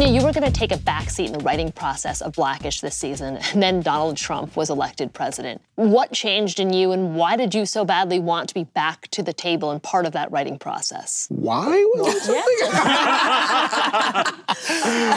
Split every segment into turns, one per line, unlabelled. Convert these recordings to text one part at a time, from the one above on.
You were going to take a backseat in the writing process of Blackish this season, and then Donald Trump was elected president. What changed in you, and why did you so badly want to be back to the table and part of that writing process?
Why was it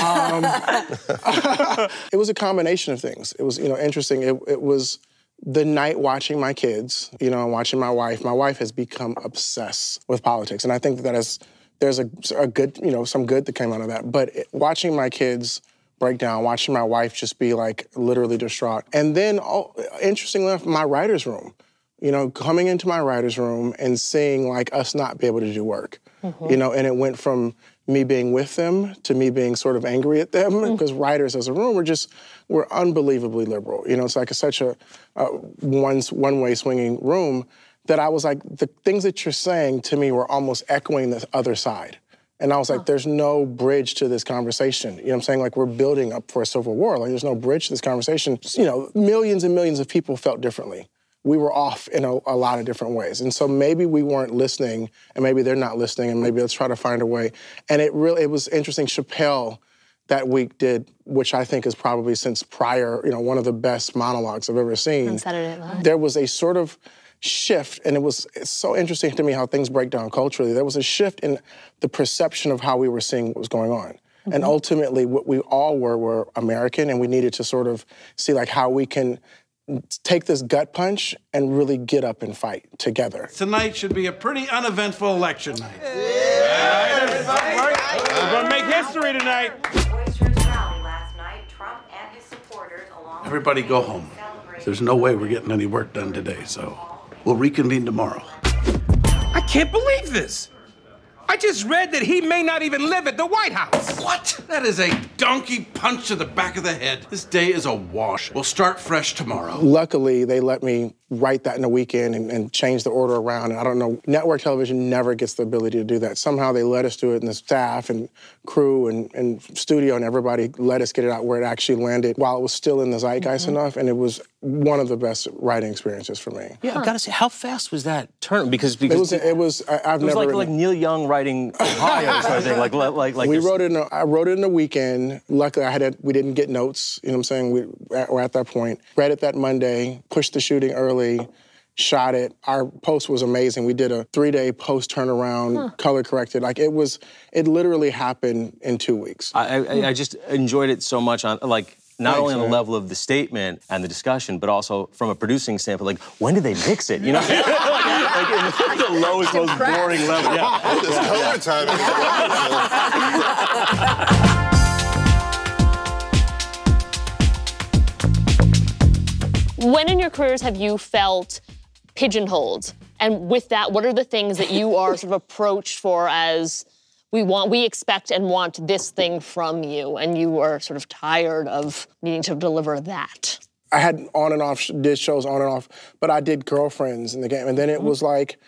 um, it was a combination of things. It was, you know, interesting. It, it was the night watching my kids, you know, and watching my wife. My wife has become obsessed with politics, and I think that, that is there's a, a good, you know, some good that came out of that. But it, watching my kids break down, watching my wife just be like literally distraught, and then, oh, interestingly enough, my writer's room. You know, coming into my writer's room and seeing like us not be able to do work. Mm-hmm. You know, and it went from me being with them to me being sort of angry at them mm. because writers as a room were just we're unbelievably liberal. You know, it's like a, such a, a one one way swinging room that I was like, the things that you're saying to me were almost echoing the other side. And I was like, there's no bridge to this conversation. You know what I'm saying? Like, we're building up for a civil war. Like, there's no bridge to this conversation. You know, millions and millions of people felt differently. We were off in a, a lot of different ways. And so maybe we weren't listening, and maybe they're not listening, and maybe let's try to find a way. And it really, it was interesting. Chappelle that week did, which I think is probably since Pryor, you know, one of the best monologues I've ever seen.
On Saturday Night Live.
There was a sort of, shift, and it was so interesting to me how things break down culturally. There was a shift in the perception of how we were seeing what was going on. Mm-hmm. And ultimately, what we all were were American, and we needed to sort of see like how we can take this gut punch and really get up and fight together.
Tonight should be a pretty uneventful election night. Yeah. We're going to make history tonight. Everybody go home. There's no way we're getting any work done today, so We'll reconvene tomorrow.
I can't believe this. I just read that he may not even live at the White House.
What? That is a donkey punch to the back of the head. This day is a wash. We'll start fresh tomorrow.
Luckily, they let me write that in a weekend and, and, change the order around. And I don't know, network television never gets the ability to do that. Somehow they let us do it, and the staff and crew and, and studio and everybody let us get it out where it actually landed while it was still in the zeitgeist mm-hmm. enough. And it was one of the best writing experiences for me.
Yeah, huh. I've got to say, how fast was that turn? Because because
it was, it was I, have
it was
never
like, like Neil Young writing Ohio sort of thing. Like like like
we wrote it. In a, I wrote it in a weekend. Luckily, I had a, we didn't get notes. You know what I'm saying? We were at that point. Read it that Monday. Pushed the shooting early shot it. Our post was amazing. We did a three day post turnaround, huh. color corrected. Like it was, it literally happened in two weeks.
I, I, I just enjoyed it so much on like not Thanks, only on the man. level of the statement and the discussion, but also from a producing standpoint. Like, when did they mix it? You know, like, like the lowest, most boring level. Yeah,
this color time
When in your careers have you felt pigeonholed? And with that, what are the things that you are sort of approached for as we want, we expect and want this thing from you, and you are sort of tired of needing to deliver that?
I had on and off, did shows on and off, but I did girlfriends in the game. And then it mm-hmm. was like,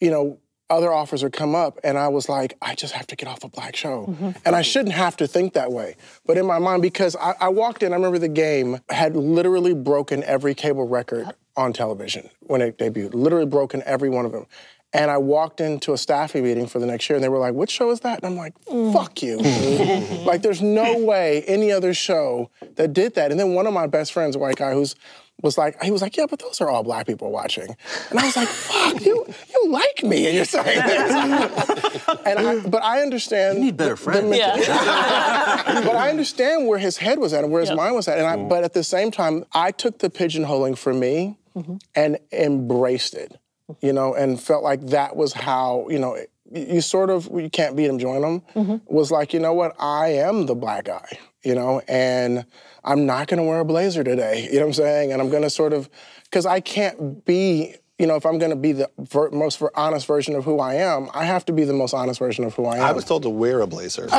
you know, other offers would come up, and I was like, I just have to get off a black show. Mm-hmm. And I shouldn't have to think that way. But in my mind, because I, I, walked in, I remember the game had literally broken every cable record on television when it debuted, literally broken every one of them. And I walked into a staffing meeting for the next year, and they were like, "What show is that?" And I'm like, mm. "Fuck you!" like, there's no way any other show that did that. And then one of my best friends, a white guy, who's was like, he was like, yeah, but those are all black people watching. And I was like, fuck, you, you like me and you're saying this. and I, but I understand.
You need better friends.
yeah.
but I understand where his head was at and where his yep. mind was at. And I, but at the same time, I took the pigeonholing for me mm-hmm. and embraced it, you know, and felt like that was how, you know, you sort of you can't beat them, join them. Mm-hmm. Was like, you know what? I am the black guy, you know, and I'm not going to wear a blazer today. You know what I'm saying? And I'm going to sort of because I can't be. You know, if I'm going to be the ver- most ver- honest version of who I am, I have to be the most honest version of who I am.
I was told to wear a blazer.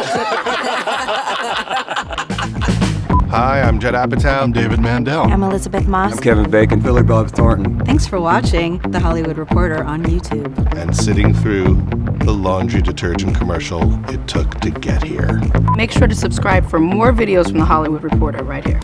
Hi, I'm Judd Apatow.
I'm David Mandel.
I'm Elisabeth Moss.
I'm Kevin Bacon.
Billy Bob Thornton.
Thanks for watching The Hollywood Reporter on YouTube.
And sitting through the laundry detergent commercial it took to get here.
Make sure to subscribe for more videos from The Hollywood Reporter right here.